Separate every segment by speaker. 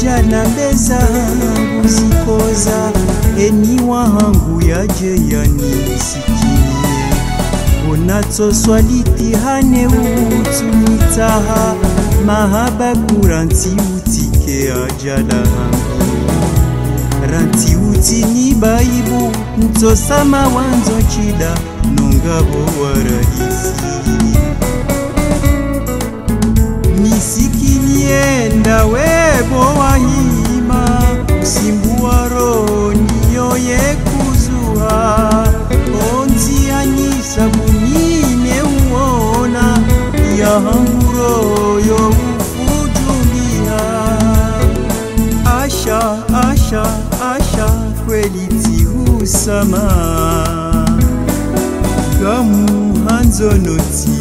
Speaker 1: kuja na meza kuzikoza eni wangu yaje yanisikiye unatsoswa litihane utumitaha mahaba kuranti utike ajala hangu. Ranti uti ni baibu ntsosama wanzo chida nongabo warahisi 姆尼涅乌纳，雅哈罗约福朱米哈，阿莎阿莎阿莎，奎迪西乌萨马，卡穆汉佐诺西。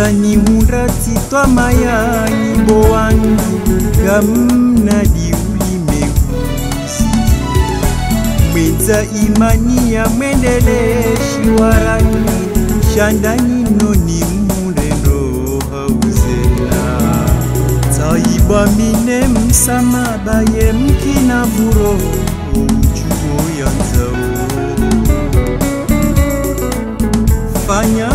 Speaker 1: Yezani murati twa mayani bowangu gamnadi ulimeusi mwenza imani ya mwendeleshi warani shandani noni murendo hauzela taiba mine msamabaye mkina vuro ujuo yanzao fanya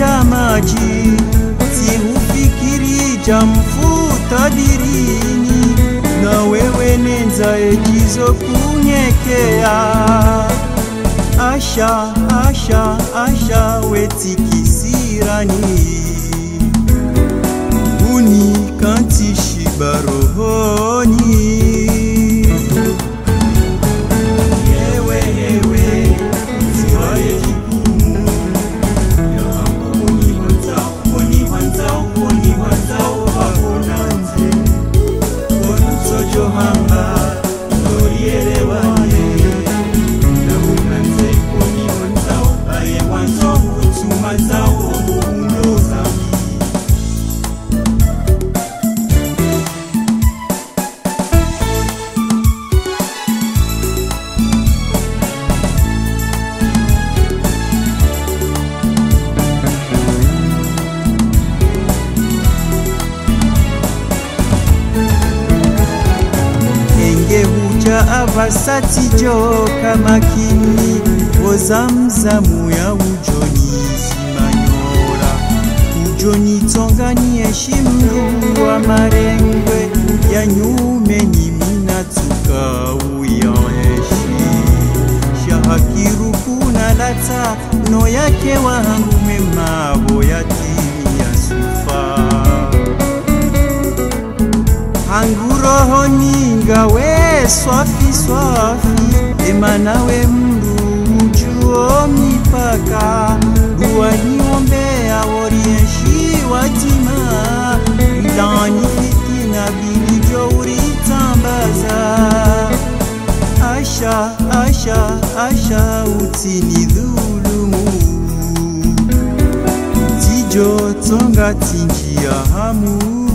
Speaker 1: ntende ufikiri cha mfuta dirini. Na wewe nenza ejizo kunyekea. Asha asha asha wetikisirani huja kama kamakini ozamzamu ya ujoni simanyola ujoni tongani eshimu wa marengwe ya nyume niminatuka uyaeshi shahakirukuna lata no yake wangu mabo yatimi yangu roho nyinga we swafi swafi. Ema nawe mndu ujuo mipaka. Uwaniombea worieshiwatima idani fitina bilijo uritambaza asha asha asha utinidhulumu tijo tonga tinjia hamu.